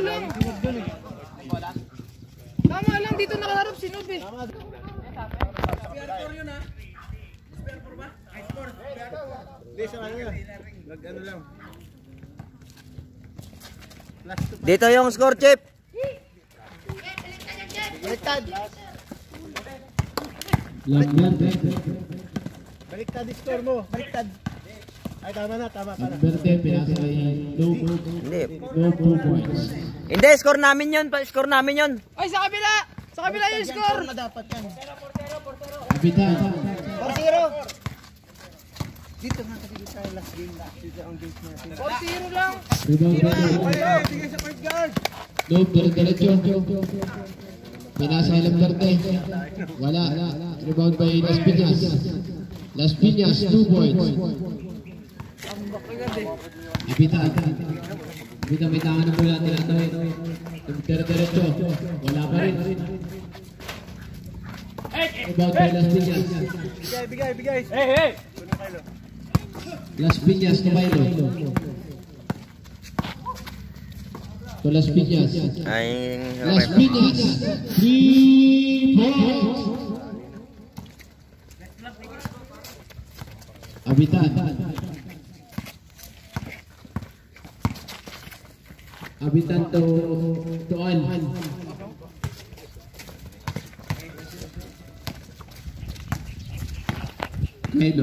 lang. Tama lang, dito nakaharap si Noob eh. Hindi, sa ano yun. Nag ano lang. Dito yung score, Chip. Baliktad. Lamberte. Baliktad yung score mo. Baliktad. Ay, tama na, tama, tama. Lamberte, pinasa kay no, Hindi. two points. Hindi, score namin yun. Pa- Score namin yun. Ay, sa kabila! Sa kabila yung score! na dapat yan. Kapitan. 4-0. Dito nga kasi tayo last game. Dito ang games natin. 4-0 lang. Rebound tingin sa point guard. No, dire-diretso. Pinasa kay Lamberte. Wala. Rebound by Las Piñas. Las Piñas, two points. Kapitan. Kapitan, may tangan na mula. Tinatawid. Dire-diretso. Wala pa rin. Rebound by Las Piñas. Bigay, bigay, bigay. Las Piñas to Milo. To Las Piñas. Ay, Las Piñas. Three points. Abitan. Abitan to to Al. Kaido.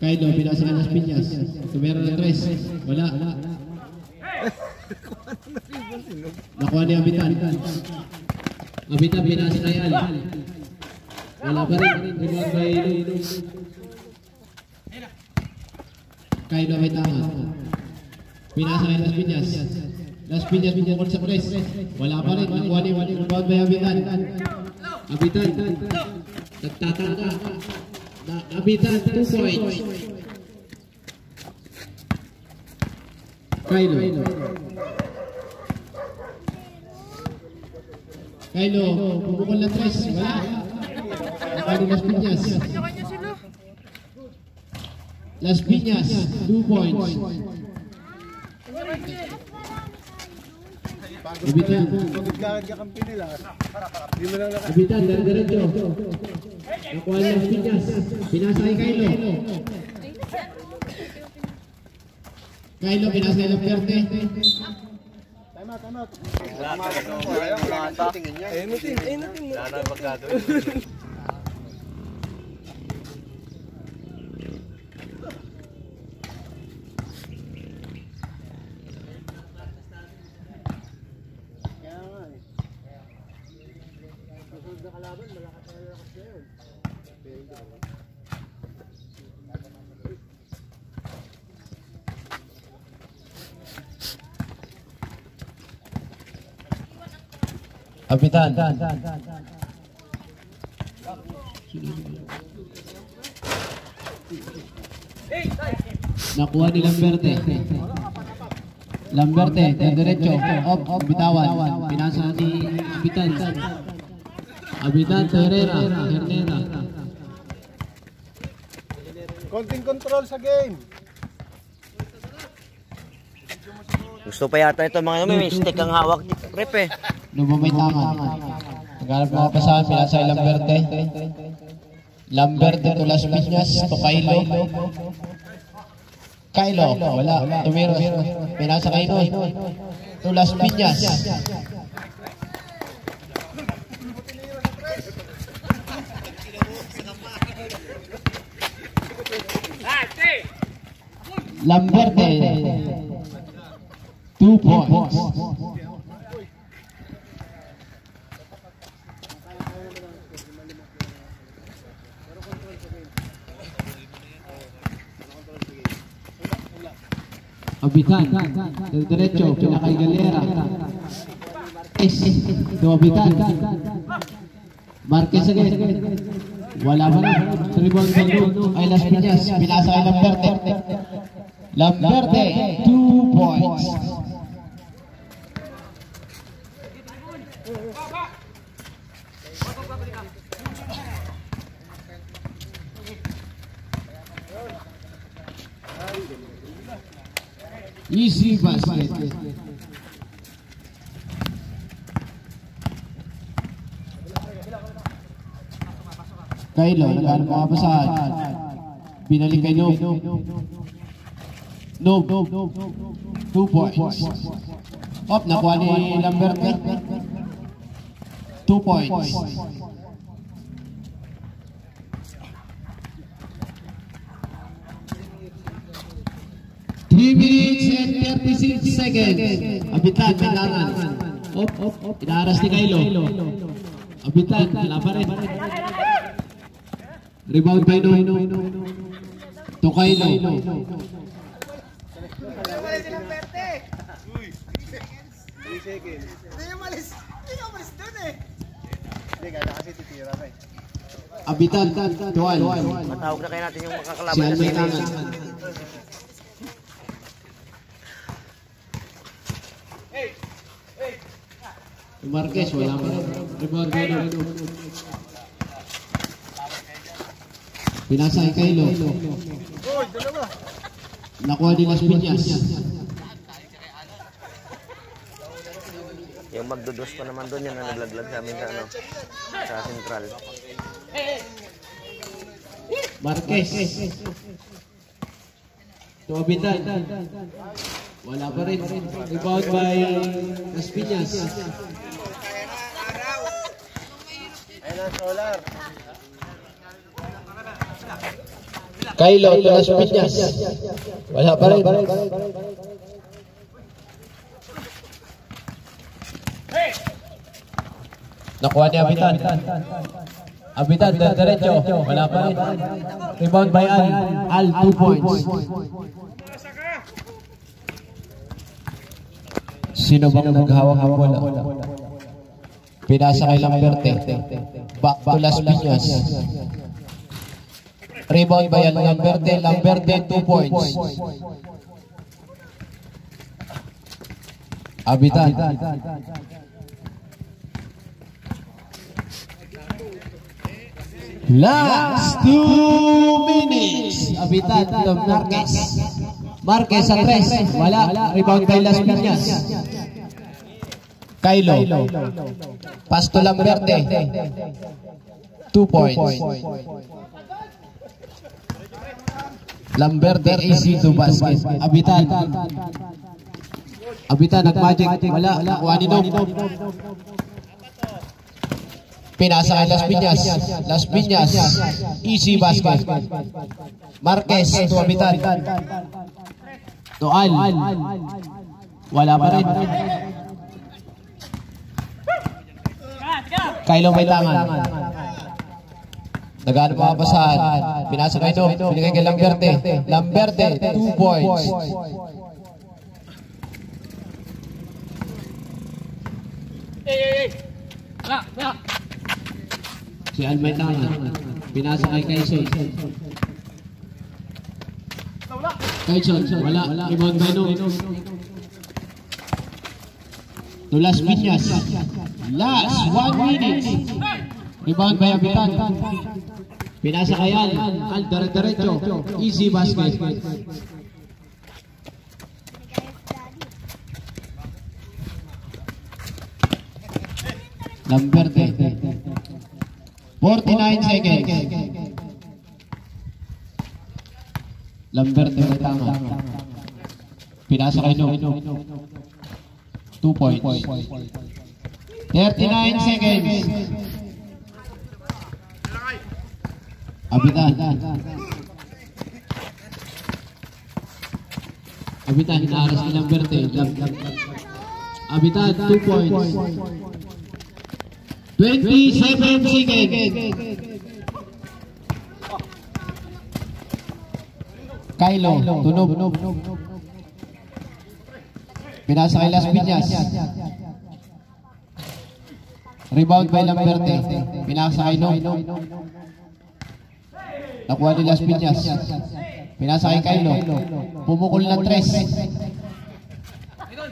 Kaido, pinasa ka Las Piñas. Tumero ng tres. Wala. Nakuha ni Abitan. Abitan. Wala rin. Kaido may tama. Pinasa kay Las Piñas. Las Piñas bumukol sa press. Wala pa rin. Nakuha ni Rebound by Abitan. Abitan. Nagtataka. Na, Abitan, two points. Kylo. Kylo, pumukol na tres. Wala. Nakuha ni Las Piñas. Las Piñas, two points. Abitan. Pagod ka kakampi nila. Hindi mo lang naka... Abitan, dire-diretso. Nakuha ni Las Piñas. Pinasa kay Kylo. Kylo, pinasa kay Lamberte. Time out, time out. Eh, mutin, eh, mutin. Kaya nga eh. Susunod na kalaban, malakas na malakas na yun. Abitan. Nakuha ni Lamberte. Lamberte, diretso. Op, op, bitawan. Pinasa ni Abitan. Abitan, Herrera. Herrera. Konting control sa game. Gusto pa yata ito mga namin. May stick ang hawak. Rep eh. Lumamay tama. Naghanap mga pasahan, pinasa kay Lamberte. Lamberte to Las Piñas, to Kylo. Kylo, wala. Tumiro, pinasa kay Noy. To Las Piñas. Lamberte. Two points. Abitan, del derecho, pinakay Galera. Es, to Abitan. Marquez again. Wala pa rin. Rebound by Luke. Ay Las Piñas. Pinasa kay Lamberte. Lamberte, two points. Easy basket. Kylo, nagano mga basahan. Binalik kay Nob. Nob. Two points. Op, nakuha ni Lamberte. Two points. Three minutes and 36 seconds. Abitan, kailangan. Op, op, op. Inaaras ni Kylo. Abitan, pa rin. Rebound by No. To Kylo. Abitan, Tuan. Matawag na kayo natin yung makakalaban na Almay si Marquez, wala pa rin. By No. Pinasa kay Kylo. Nakuha din Las Piñas. Yung magdudos pa naman doon, yun ang naglaglag sa amin sa ano, sa central. Marquez. To Abitan. Wala pa rin. Rebound by Las Piñas. Kylo to Las Piñas. Wala pa rin. Nakuha ni Abitan. Abitan, diretso. Wala pa rin. Rebound by Al. Al, two points. Sino bang naghawak ng bola? Pinasa kay Lamberte. Back to Las Piñas. Rebound by Lamberte. Lamberte, two points. Abitan. Last two minutes. Abitan ng Marquez. Marquez sa. Wala. Rebound by Las Piñas. Kylo. Pass to Lamberte. Two points. Lamberte easy to basket. Abitan. Abitan nag-magic. Wala. Nakuha ni Nob. Pinasa kay Las Piñas. Las Piñas. Easy basket. Marquez to Abitan. To Al. Wala pa rin. Kylo may tangan. Nagano pa basahan. Pinasa kay Nob. Binigay kay Lamberte. Lamberte, two points. Si Almay tangan. Pinasa kay Quezon. Quezon, wala. Rebound by Nob. To Las Piñas. Last one minute. Rebound by Abitan. Pinasa kay Al. Al, dire-diretso. Easy basket. Lamberte. 49 seconds. Lamberte may tama. Pinasa kay Nob. Two points. 39 seconds. Abitan. Abitan, inaaras ni Lamberte. Abitan, two points. 27 seconds. Kylo, tunog. Pinasa kay Las Piñas. Rebound by Lamberte. Pinasa kay Nob. Nakuha ni Las Piñas. Pinasa kay Kylo. Pumukol ng tres.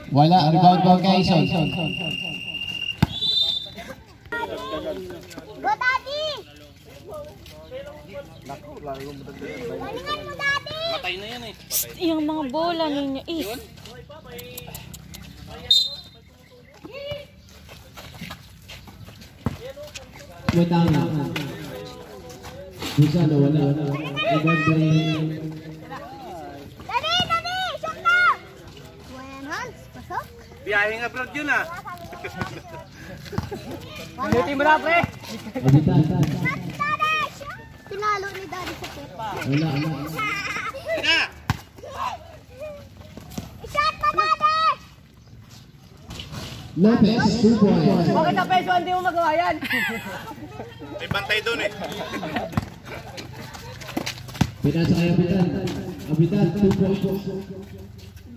Wala. Rebound by Quezon. Go, Daddy! Galingan mo, Daddy! Yung mga bola ninyo, eh. May tama. Bisa na wala. Ibang Dali, dali! Shot na! Pasok. Biyahing abroad yun ah. Buti mo na, pre. Pinalo ni Daddy sa tip. Wala, wala. Na! I-shot mo, Daddy! Lopez, two points. Bakit sa peso hindi mo magawa yan? May bantay doon eh. Pinasa kay Abitan. Abitan, two points.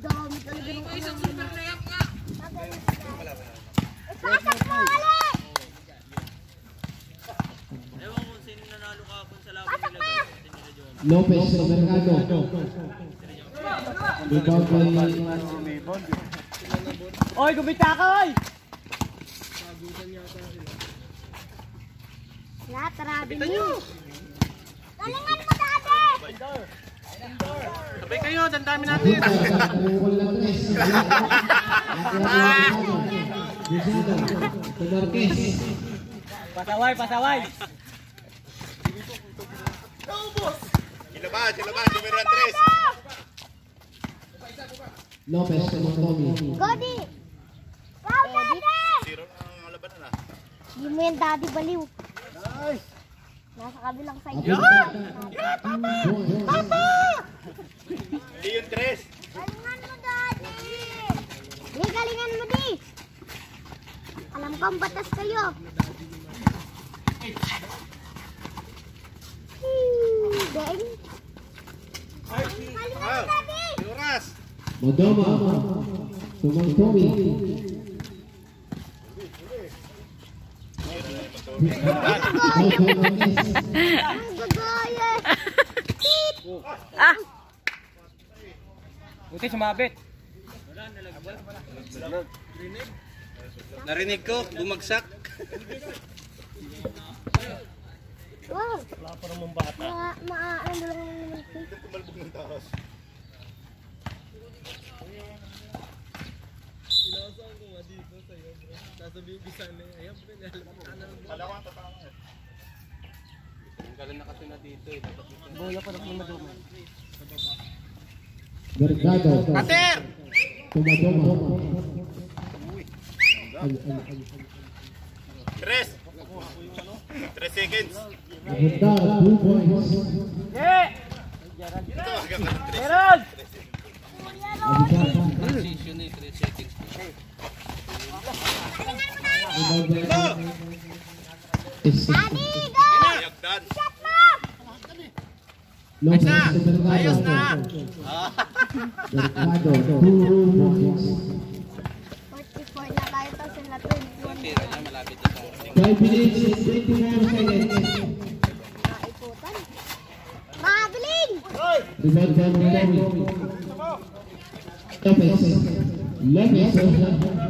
Dami talaga ng isang super layup nga. Ipasok mo ulit! Pasok na! Lopez, Mercado. Rebound by Oy, gumita ka, oy! Lahat, traveling. Galingan mo, Daddy! Sabay kayo, dandami natin. Pasaway, pasaway. Ilabas, ilabas, numero 3. Lopez, Tumarcomi. Godi! Go, Daddy! Zero ang labanan ah. Hindi mo yan, Daddy, baliw. Nasa kabilang side. Abitan. Papa! Hindi yung 3. Galingan mo, Daddy! Di, galingan mo, di! Alam ko ang batas kayo. Deng. Galingan mo, Daddy! Oras. Modoma. Tumarcomi. Gagaya! Buti sumabit. Narinig ko, bumagsak. Wow! Ma, ma, ano lang naman ito? Mercado. Pater! Tumadoma. 3. 3 seconds. Abundar, two points. Yeah! Ito, hanggang ng 3. Meron! Abitan. Is Daddy, go! Yagdan. Shot mo! Lopez, Mercado. Ayos na. Mercado, two points. 44 na tayo to sila 21. Five minutes and 24 seconds. Traveling! Rebound by Montgomery. Lopez. Lopez.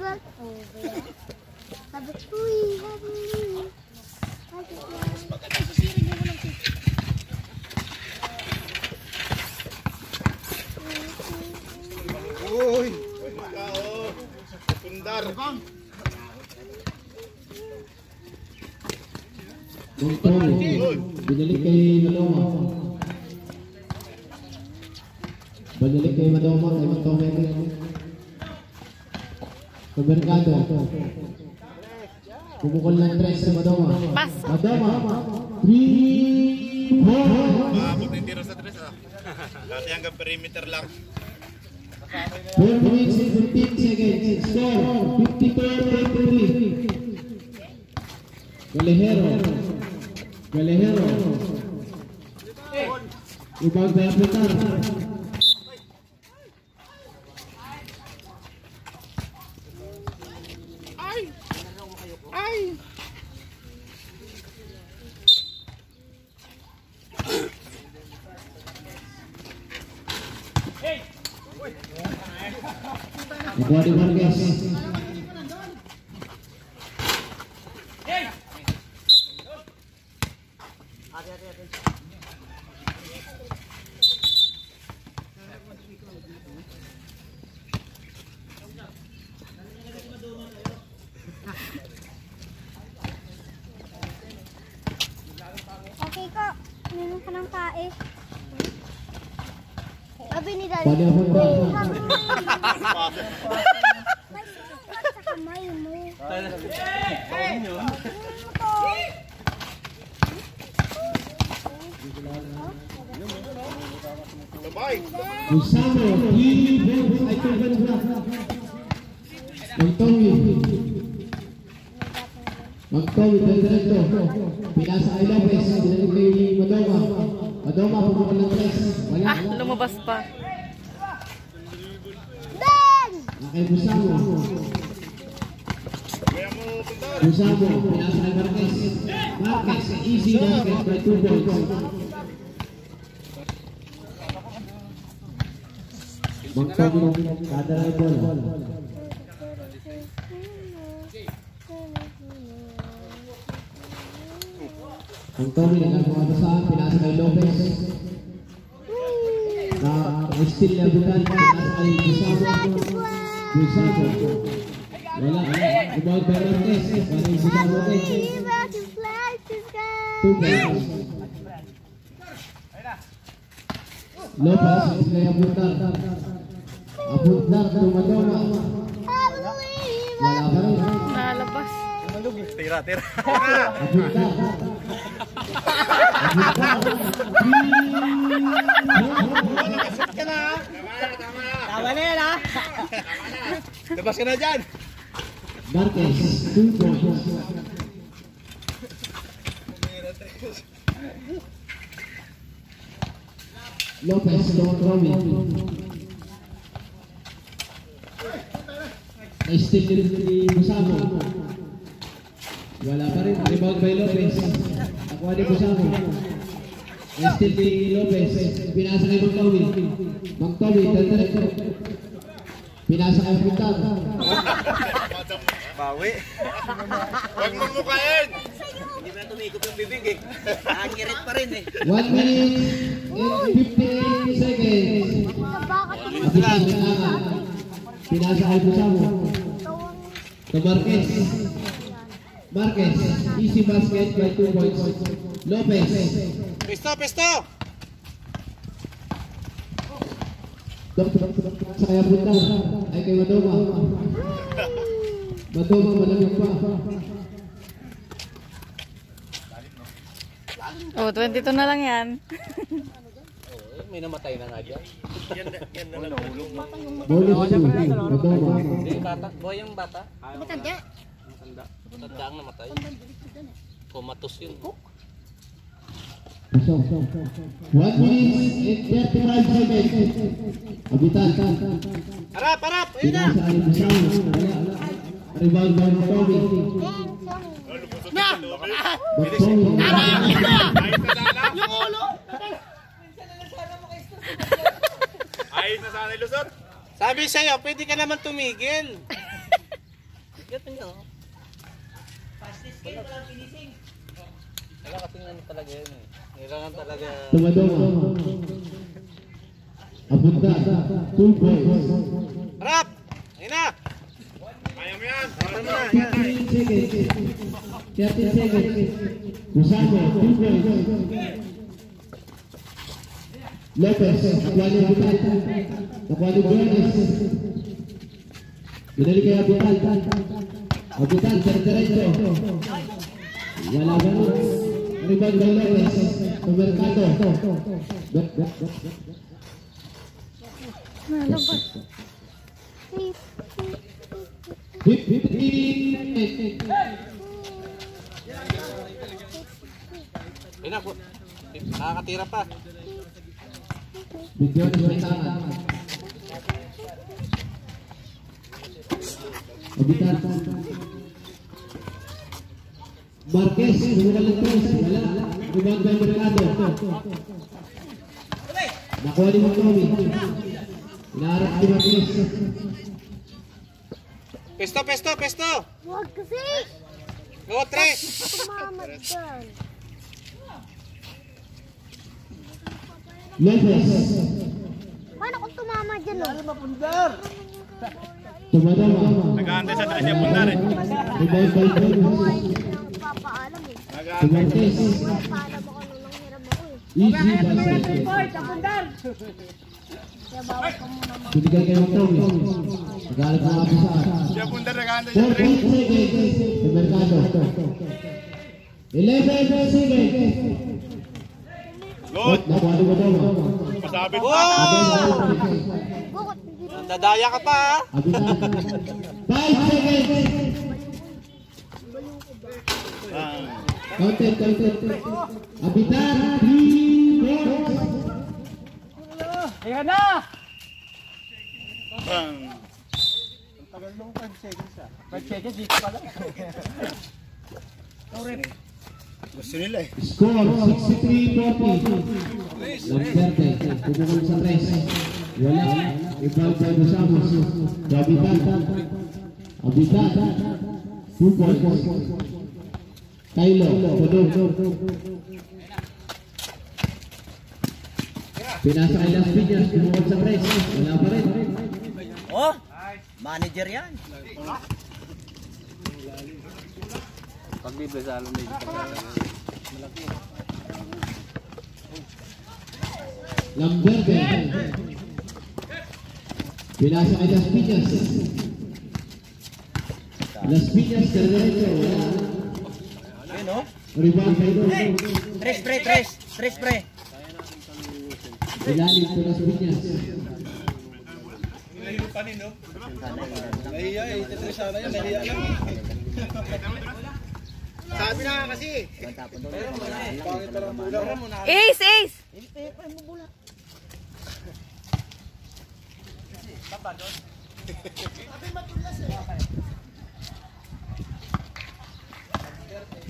Habuy! Uy! Kao. Pundar. Montgomery. Binalik kay Madoma. Binalik kay Madoma. Kay Montgomery. Sa Mercado. Pumukol ng tres si Madoma. Madoma. Three points. Maabot na yung tiro sa 3 ah. Dati hanggang perimeter lang. 4 minutes and 15 seconds. Score 52-23. Galejero. Galejero. Ibang Bepitar. Okay ko. Minum ka ng tae. Sabi ni Daddy. Paano ako ba? May sugat sa kamay mo. Ano to? Gusamo, Gili Bones, ay tugan na. Magtawi. Magtawi, diretso. Pinasa kay Lopez, dinalik kay Madoma. Madoma, pumunta ng tres. Wala. Ah, lumabas pa. Ben! Nakay Gusamo. Gusamo, pinasa kay Marquez. Marquez, easy basket by two points. Magtawi, kada na bola. Ang Tommy nagagawa na saan, pinasa kay Lopez. Na still na butan, pinasa kay Gusamo. Gusamo. Wala, wala. Rebound by Marquez. Wala yung Gusamo kay. Viva the flag to sky! Two points. Lopez, sila yung believe Wala pa rin. Nalabas. Apuntar. Tama na yan ha. Labas ka na points. Lopez, long throwing. Na-steal din ni Busamo. Wala pa rin. Rebound by Lopez. Nakuha ni Busamo. Na-steal ni Lopez. Pinasa kay Magtawi. Magtawi, dal-diretso. Pinasa kay Puntar. Bawi. Huwag mong mukain. Hindi na tumikot yung bibig eh. Nakangirit pa rin eh. 1 minute and 58 seconds. Pinasa kay Busamo. To Marquez. Marquez. Easy basket by 2 points. Lopez. Pesto, pesto. Sa kaya punta. Ay kay Madoma. Madoma malamig pa. Oh, 22 na lang yan. May namatay na nga dyan. Bonus 2. Madoma. Bata, boy yung bata. Matanda? Tanda ang namatay. Kumatos yun. So, 1 minute and 35 seconds. Abitan. Harap, harap. Ayun na. Wala. Rebound by Tommy. Tommy. Yung ulo. Ayos na sana ilusot. Sabi sa'yo, pwede ka naman tumigil. Wala kasing ano talaga yun eh. Kailangan talaga. Tumadoma. Apunta. Two points. Harap. Ayun na. Kaya mo yan. 15 seconds. 30 seconds. Kusamo. Two points. Lopez. Nakuha niya Butal. Nakuha ni Buenos. Binali kay Abutal. Abutal. Diretso. Wala ba nun? Rebound by Lopez. Sa Mercado. Back, back, back, back. Nalabas. Hip, hip, hip. Ayun na. ku- Nakakatira pa. Video ni Bentanan. Abitan. Marquez, bumula ng tres. Wala. Rebound by Mercado. Nakuha ni Motomi. Inaarap ni Marquez. Pesto, pesto, pesto! Huwag kasi. Go, tres! Tumama dyan. Lopez. Paano kung tumama dyan? Oh? Tumadama. Nag-aantay sa tres yung punta rin. Rebound by Venus. Ay, hindi na ako papaalam eh. To Eh. Easy basket. Kaya bawal ka muna mag- Binigay kay Octong. Nagalit na ako sa Siya punta nag-aantay 4 point seconds. Sa Mercado. 11 seconds. Good! Nakuha Abel Bukot, hindi rin Dadaya ka pa ha? Abitan. 5 seconds. Counted, counted. Abitan. 3 points. Ika na! Tagal nung 5 seconds ah. 5 seconds, dito pala. Gusto nila eh. Score 63-40. Lamberte, pumukul sa tres. Wala. Ibang by Basamos. Abitan. Abitan. 2 points. Kylo, Tudog. Pinasa kay Las Piñas, pumukul sa tres. Wala pa rin. Oh, manager yan. Pag libre sa alam, medyo Lamberte. Pinasa kay Las Piñas. Las Piñas, derecho. Wala. Yun oh. Dog. Tres, pre, tres. Tres, pre. Ilalim ko Las Piñas. Nahiya eh. Tetris sana yun. Nahiya lang. Sabi na kasi. Pangit parang bulang. Ace, ace!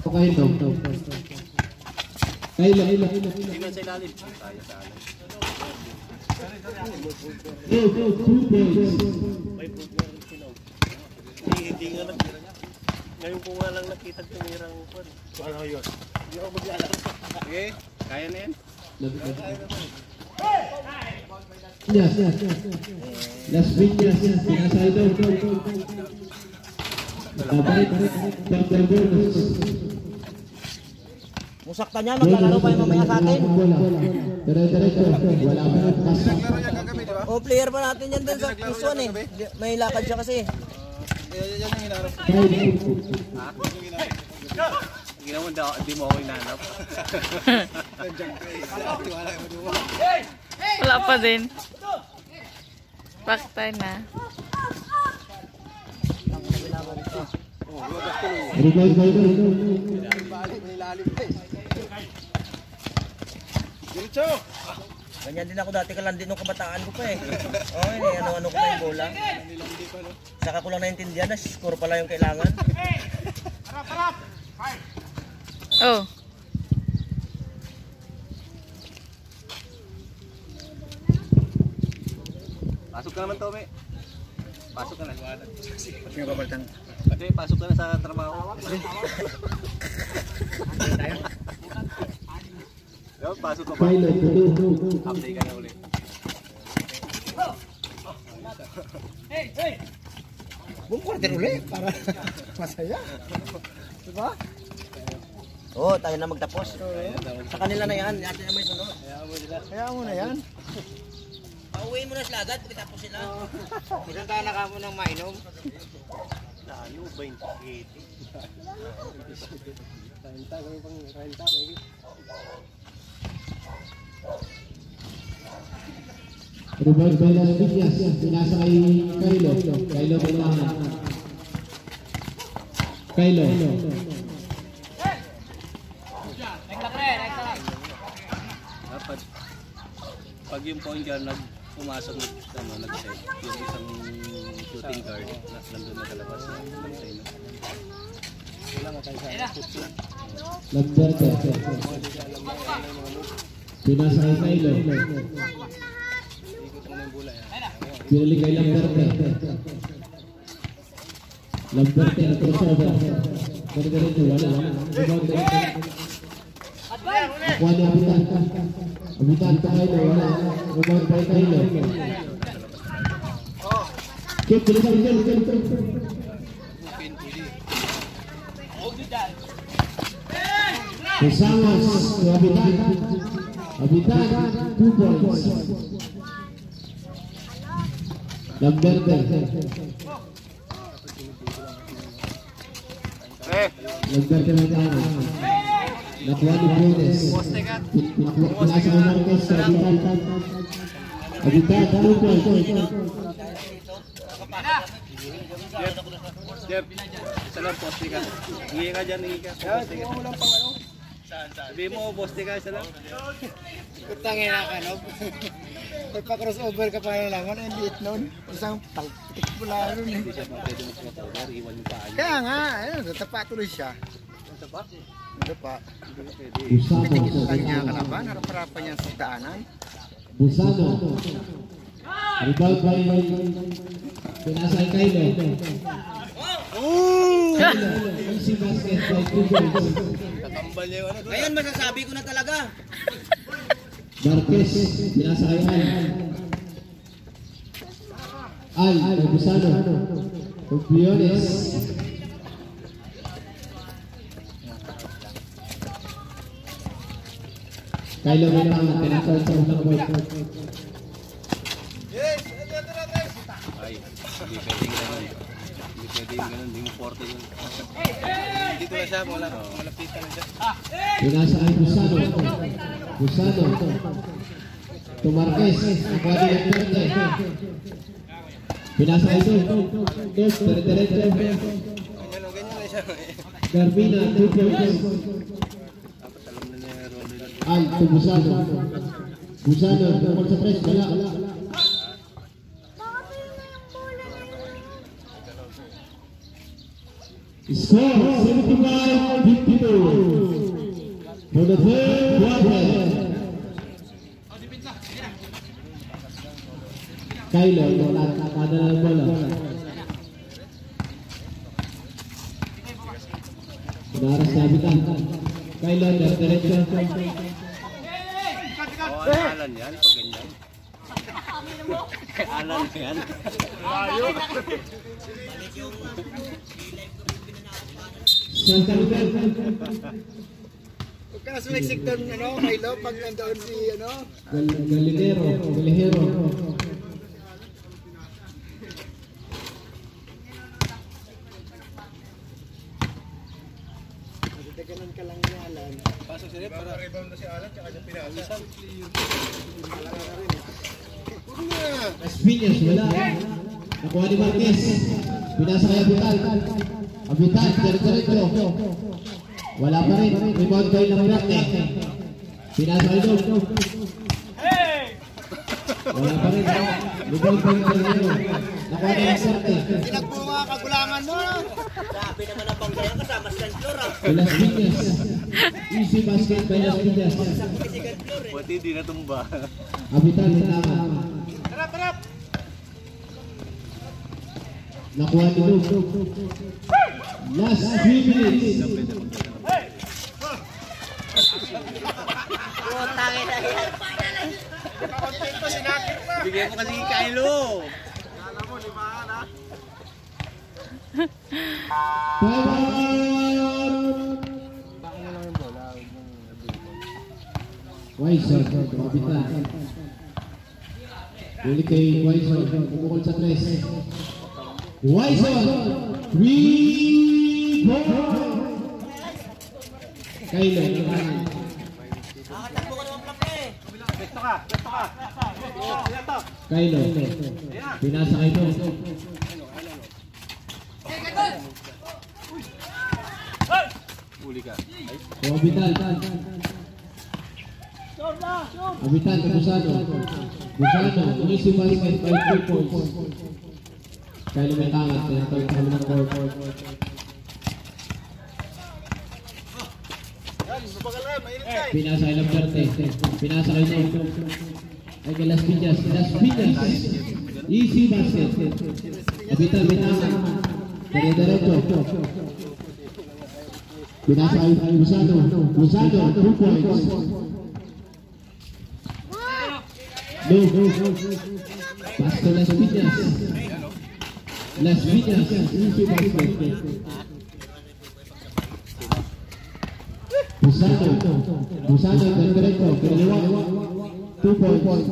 Okay, Dog. Kayla, kayla, kayla. Tingnan sa ilalim. Go, go, two points. Hindi nga lang. Ngayon ko nga lang nakita tumirang ko. Ano yun? Hindi ako mag-alala. Sige, kaya na yan. Yes, yes, yes. Las Piñas, pinasa ito. Babalik, Dr. Bonus. Musakta niya, maglalaro pa yung mamaya sa atin. Dire-diretso, wala pa. O, Oh, player pa natin yan dun sa plus one eh. May lakad siya kasi. Yan yung. Five points. Ginawa mo, di mo ako inanap. Wala pa din. Time na. Rebound by Dog. Diretso! Ganyan din ako dati kalandi nung kabataan ko pa eh. Oo, oh, ano-ano ko na yung bola. Saka ko lang naintindihan na score pala yung kailangan. Oh. Pasok ka naman, Tommy. Pasok ka na. Ba't nga papalitan? Hindi, pasok ka na sa trabaho. Yo, pasok ka Tudog. Update ka na ulit. Buong quarter ulit para masaya. Diba? Oo, oh, tayo na magtapos. Sa kanila na yan, natin na may sunod. Kaya mo na yan. Pauwiin mo na sila agad, pagkatapos sila. Ilan tayo nakamo ng mainom? Layo, 28. Rebound by Las Piñas. Pinasa kay Kylo. Kylo kailangan. Kylo. Dapat, pag yung point guard nag pumasok ano, nag-set, yung isang shooting guard, na, nandun na kalabas, nag-set na. Lamberte. Pinasa kay Kylo. Pinali kay Lamberte. Lamberte ang crossover. Diretso, wala. Rebound diretso. Kuha ni Abitan. Abitan pa kayo, wala. Rebound pa kayo. Keep, bilisan, bilisan, bilisan. Pesangas to Abitan. Abitan, two points. Lamberte ng tama. Nakuha ni Briones. Pinasa ni Marquez sa Abitan. Abitan, two points. Jeff, isa lang, poste ka. Hingi ka dyan, hingi ka. Poste ka. Sabihin mo, poste ka, isa lang. Kutangin na ka, no? Pagpa-crossover ka pa lang, ano yung liit nun? Isang palpitik mo lang nun. eh. Hindi siya pwede mag-crossover, iwan yung paa niya. Kaya nga, ayun, natapa tuloy siya. Tapa? Natapa. Hindi na pwede. Busano. Pitikit niya kalaban, harap-harapan niya sa daanan. Busano. Rebound by Pinasay Kylo. Kylo, easy basket by two points. Ngayon masasabi ko na talaga. Marquez, pinasay Al. Al, by Busano. Cumpiones. Kylo Minang, pinasay sa unang court. Ay, hindi pwedeng ganun. Hindi pwedeng ganun, hindi mo forte yun. Dito na siya, wala. Malapitan na siya. Pinasa ay Busano. Busano. To Marquez. Nakuha din ang perte. Pinasa ay Dog. Dog, dire-diretso. Ganyan, ganyan na siya. Garbina, two points. Tapos alam na niya, Rolly lang. Al, to Busano. Busano, tungkol sa press. Wala. Baka yun na yung bola na yun. Score, 75-52. For the third quarter. Kylo, wala kada ng bola. Pinaras na bitan. Kylo, diretso. Oo, ano alan yan, pag ganyan. Alan yan. Santa Lugar. Huwag ka na sumiksik doon, ano, Milo, pag nandoon si, ano, Gal- Galinero, Galihero. Ganun ka lang niya, Alan. Pasok rin para rebound na si Alan, tsaka siya pinasa. Las Piñas, wala. Nakuha ni Marquez. Pinasa kay Abital. Abital, diretso. Wala pa rin. Rebound kay Lambrate. Pinasa kay Dog. Wala pa rin. Rebound kay Galero. Nakuha ni Lambrate. Pinagpunga kagulangan mo? Sabi naman ang banggayan kasama sa floor ah. Las Piñas. Easy basket kay Las Piñas. Buti hindi natumba. Abital, may tama. Nakuha ni Dog. Last 3 minutes. Putangin na yan. Bigyan mo kasi kay Kylo. Wison, kapitan. Huli kay Wison, pumukol sa tres. Wison, three points. Kylo, Nakatakbo ka naman plak eh. Kylo. Pinasa kay Dog. Uli ka. O Abital. Abital, Busano. Busano, easy basket by three points. Kylo may tangat, tinatawag sa kami ng court. Pinasa kay Lamberte. Pinasa kay Dog. Ay kay Las Piñas. Las Piñas. Easy basket. Kapitan Binaman. Dari derecho. Pinasa kay Busado. Busado, two points. No, no, no. Pass to Las Piñas. Las Piñas, easy basket. Busado. Busado, dari derecho. Kaliwa. Two points.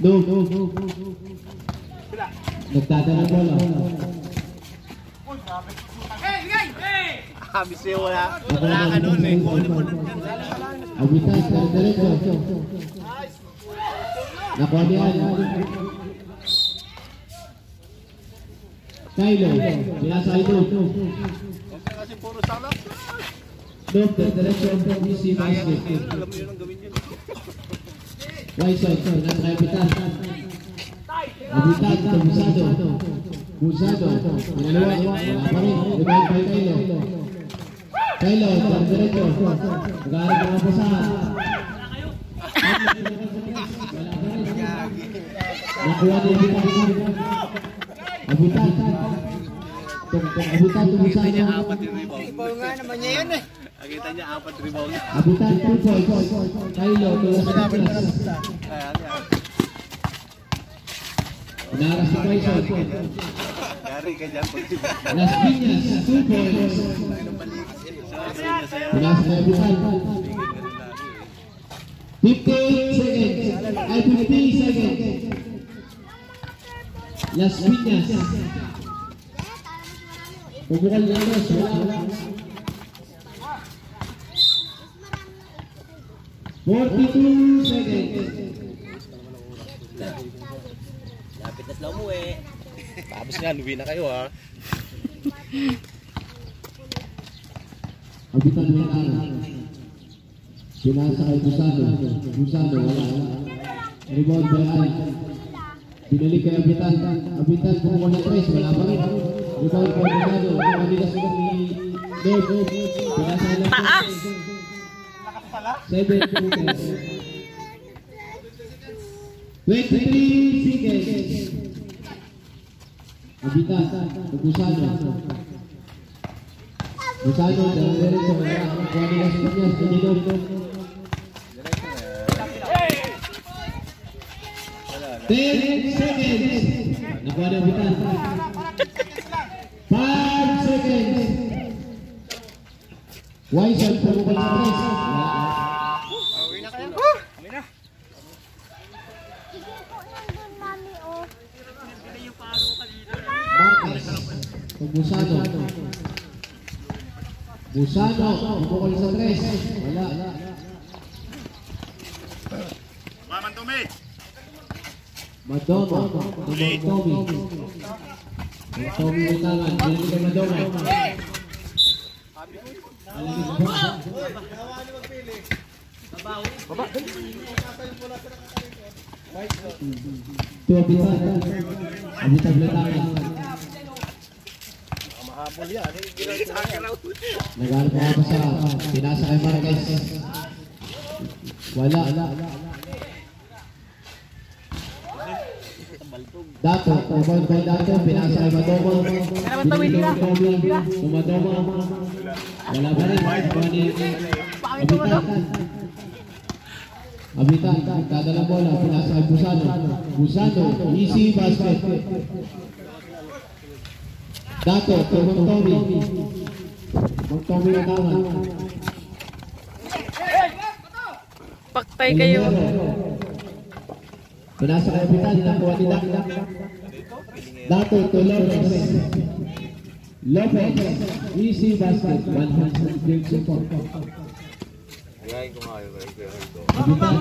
No, no, no. Nagdadala bola. Habi siya wala. Wala ka nun eh. Abitan, dari derecho. Nakuha niya. Kylo, pinasa ito. Kasi puro salak. Look, dari derecho. Easy basket. Alam mo yun ang gawin yun. Right side, pinasa kay Abitan. Abitan, ito, Busado. Busado. Pinalawa, wala pa rin. Rebound by Kylo. Kylo, dari derecho. Mag-aaral ka ng basahan. Nakuha ni Abitan. Abitan. Tung, tung, Abitan, Nakita niya tumusado. apat yung rebound. Ibaw nga naman niya yun eh. Nakita niya apat rebound. Abitan, two points. Kylo, tulas sa class. Kaya niya. Inaras si Quaison. Yari ka dyan. pag- Las Piñas, two points. Pinas kay Abitan. 58 seconds. Ay, 50 seconds. Las Piñas. Wala. 42 seconds. Lapit na sila umuwi. Tapos nga, luwi na kayo ha. Abitan mo yung ano. Pinasa kay Busado. Busado, wala. Rebound by. Pinili kay Abitan. Abitan kumuha ng tres. Wala pa rin. Ibang koordinado. Kandidas ko ni Dave. Taas! Seven seconds. 23 seconds. Abitan. Abusado. Abusado. Dalam dari sebelah. Kandidas ko niya. sudah ko niya. 10 seconds. Nakalabitan. 5 seconds. Why shall pumukan sa press? Uwi na kayo. Uwi na. Marcos. Busano. Busano. Pumukol sa press. Wala. Madomo. Tommy. Tommy. Tommy may tangan. Binalik kay Madomo. Alagis ba? Ito abitan. Abitan belatangan. Naghanap ako pa sa pinasa kay Marquez. Wala. Dato, rebound by Dato, pinasa kay Madomo. Binili kay Tommy. Tumadomo. Wala pa rin. Nakuha ni Abitan. Abitan, dadala bola, pinasa kay Busano. Busano, easy basket. Dato, tumang Tommy. Tumang Tommy ang tangan. Paktay kayo. Pinasa kay Abitan, nakuha ni Dak. Dato, to Lopez. Lopez, easy basket. 100 games in four. Abitan,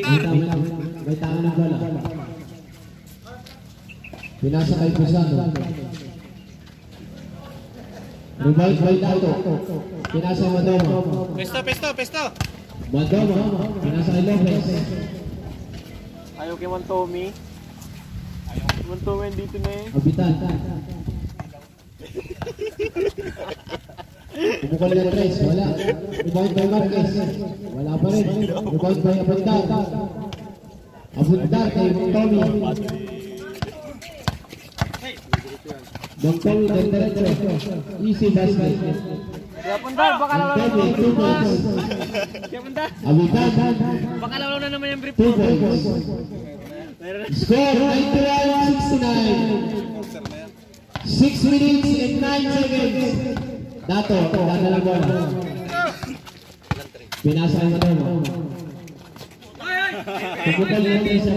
Abitan, may tangan ng bola. Pinasa kay Busano. Rebound by Dato. Pinasa Madomo. Pesto, pesto, pesto! Madomo. Pinasa kay Lopez. Ayaw kay Man Tommy. Man Tommy dito na eh. Abitan. Pumukol na tres, wala. Rebound by Marquez. Wala pa rin. Rebound by Abundar. Abundar kay Tommy. Bang Tommy, diretso. Easy basket. Punta, baka Tommy, two points. Abitan. Baka lalo na naman yung brief. Two points. Score 91-69. 6 minutes and 9 seconds. Dato, dadala mo na. Pinasa mo na mo. Pagkakal mo na isa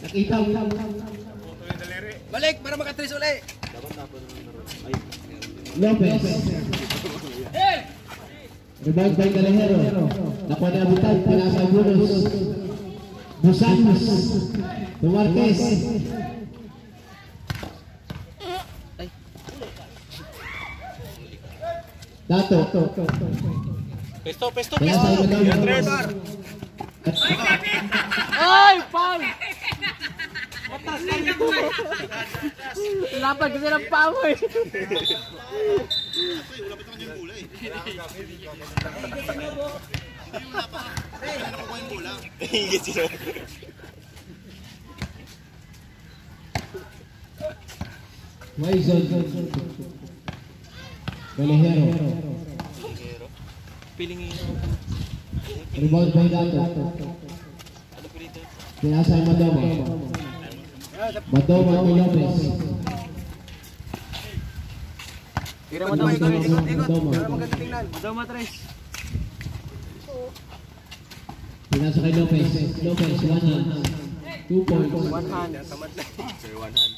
Nakita mo. Balik para makatris ulit. Lopez. Rebound by Galahero. Nakuha ni Abitan. Pinasa Bulos. Busanos. Dumarquez. Dato. Pesto, pesto, Ibagaw. Ay, pang! Lapag kasi ng pamo eh. Maison. Galahero. Rebound by Dato. Pinasa ay Madoma. Madoma kay Lopez. Tira mo daw, ikot, ikot, ikot. Madoma. Matris. Pinasa kay Lopez. Lopez, one hand. Two points. One hand. Tamad na. Sir, one hand.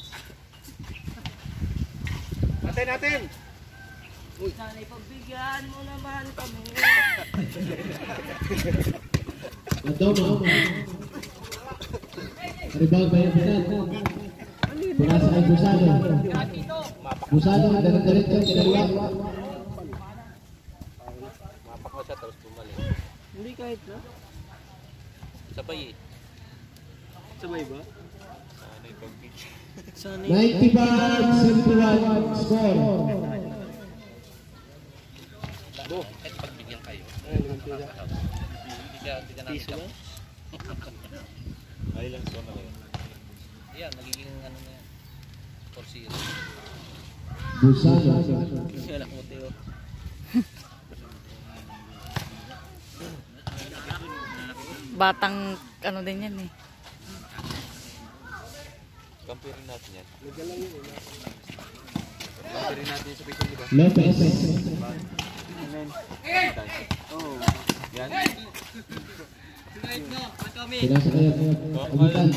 Natin, natin! Sana ipagbigyan mo naman kami. Madoma. Rebound by Abitan. Pinasa kay Busado. Busado, diretso, kinaliwa. Mapak tapos bumalik. Hindi kahit na. Sabay eh. Sabay ba? Sana 95-71 score. Kahit pagbigyan kayo. Hindi siya, hindi ka namin Piso ba? Ay lang, so na kayo. Yan, nagiging ano na yan. 4-0. Busado. Wala ko Teo. Batang ano din yan eh. Kampi rin natin yan. Kampi rin natin sa piso, di ba? Lopez. Oh. Yan. Pinasa kay Abitan.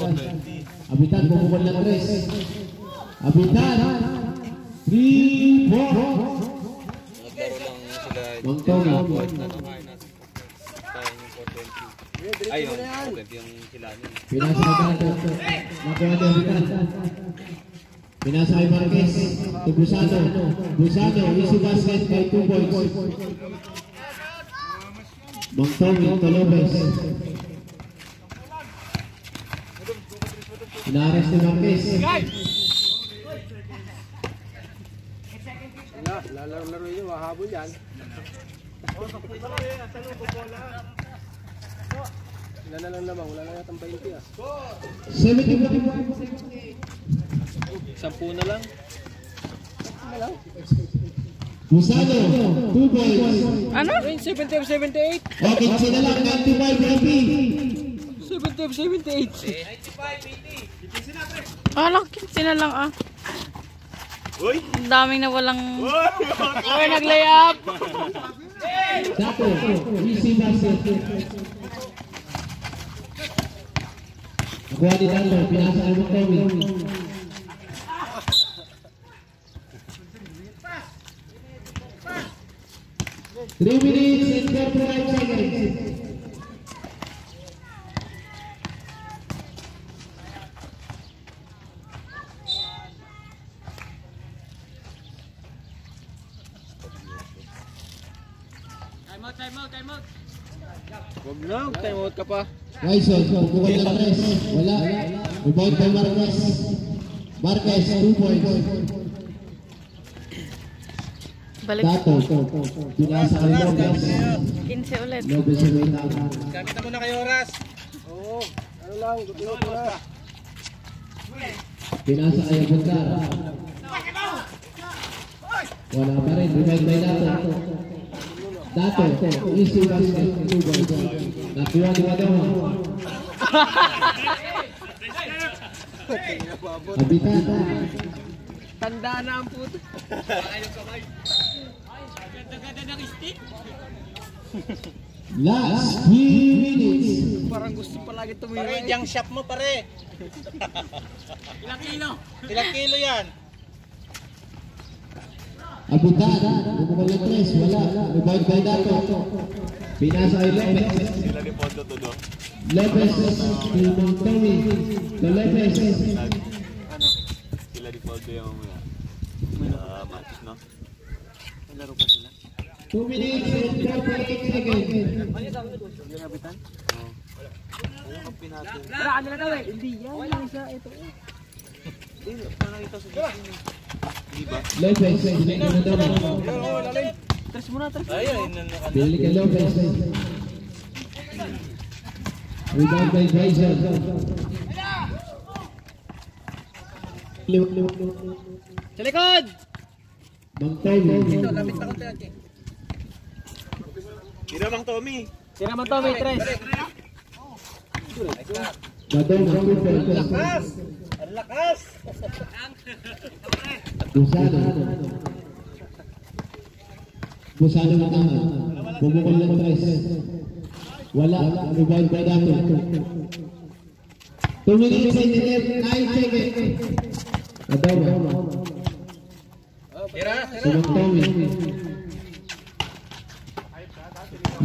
Abitan, bumukol ng tres. Abitan. 3-4. Naglaro lang sila. Mang Tommy. Sayang yung 420. Ay, yung 420 yung sila niya. Pinasa kay Dato. Nakuha ni Abitan. Pinasa kay Marquez. To Busado. Busado, easy basket by 2 points. Tommy to Lopez. Inaras ni Marquez. Lalaro-laro yun, mahabol yan. Ilan na lang naman, wala na yatang 20 ah. 71. Sampu na lang. Busado, 2 points. Ano? 70 of 78. Okay, sila lang, 95 LP. 70 of 78. Akala ko 15 na lang ah. Uy! Ang daming na walang... Ay, nag-layup! Dato, easy basket. Nakuha ni Dando, pinasa kay Tommy. Three minutes and 45 seconds. Time out, time out. Huwag na, time out ka pa. Wison, pupukol ng tres. Wala. Rebound by Marquez. Marquez, 2 points. Balik. Dato. Pinasa kay Lopez. 15 ulit. Lopez sa may tama. Gamit na kayo oras. Pinasa kay Abundar. Wala pa rin. Rebound by Dato. Dato. Easy basket. 2 points. Nakuha ni Madama. Kapitan. Tanda na ang puto. Last 3 minutes. Parang gusto palagi tumira. Pare, junk shop mo pare. Ilang kilo? Ilang kilo yan? Abutan, bumukol ng tres, wala. Rebound by Dato. Pinasa kay Lopez. Sila ni Pondo to do. Lopez, to Tommy. To Lopez. Sila ni Pondo yung uh, match, no? 2 minutes and 48 seconds. Lopez, pinili ka na daw. Ayun, inano ka. Pinili ka Lopez. Liwak, liwak, liwak. Sa likod! Mang Tommy. Lapit na konti ate. Tira bang Tommy? Sira man to, may tres. Badong, ang. Lakas! Ang lakas! Busano. Busano na tama. Bumukol ng tres. Wala. Rebound by Dato. Two minutes and 9 seconds. Adobo. Tira, tira. Tommy.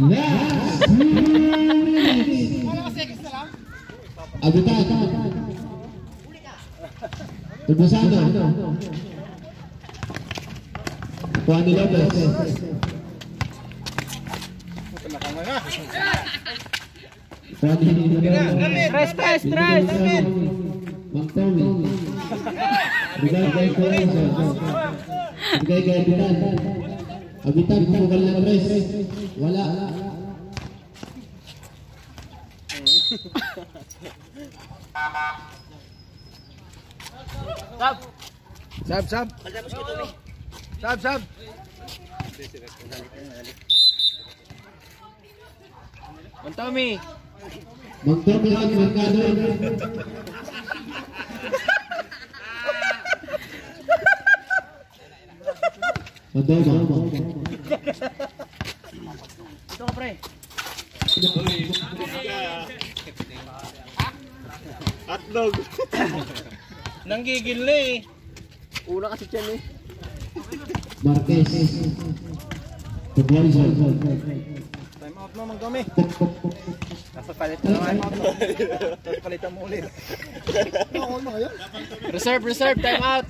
Last two minutes. Abutan. Tubusano. Juan de Lopez. Juan de. Tres, tres, tres! Tommy. Bigay kay Corazon. Bigay kay Abitan. Abitan, ng tres. Wala. Sab, sab. Sab, sab. Ang Tommy! Mang Tommy at Mercado. Adobo. Ito ka pre. Hotdog! Nanggigil na eh. Una kasi dyan eh. Marquez. Tubuan Time out mo, Mang Tommy. Nasa palit na naman. Palitan mo ulit. Reserve, reserve, time out.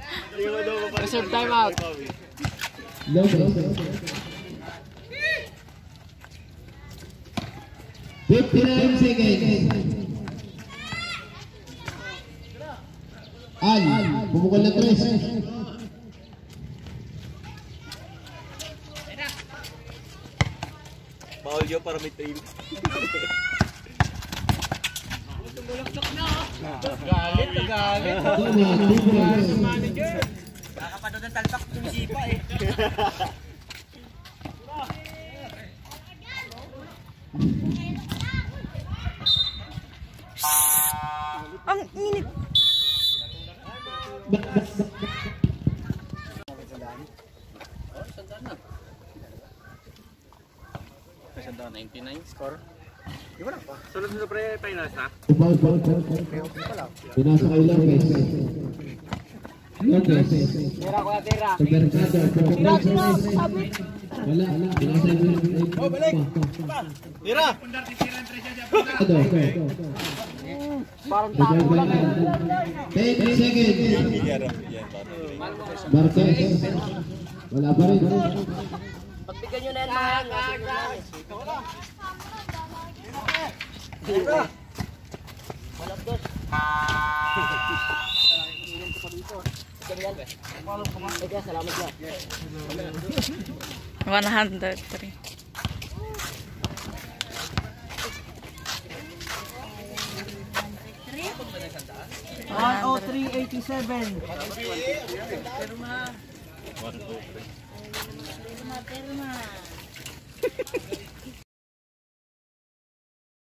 Reserve, time out. Lopez. 59 seconds. Al, bumukol na tres. Yun para may tail. Galit, galit. Tama, two points. Kakapanood ng talpak, tumisipa eh. Ang init. Kasanda 99 score. Sunod na pre, finals na? Ubaw, ubaw, ubaw. Pinasa kay Lopez. Lopez. Tira ko na tira. Sa Mercado. Tira, tira. Wala, wala. Pinasa kay Lopez. Oh, balik. Tira! Mercado. Parang Rebound by Al. 10 seconds. Yan, yan. Marquez. Wala pa rin. Pagbigyan nyo na yan mga yan. Malap dos. Ganyan. Eka, salamat na. 103. Oh, 387. 103. materna.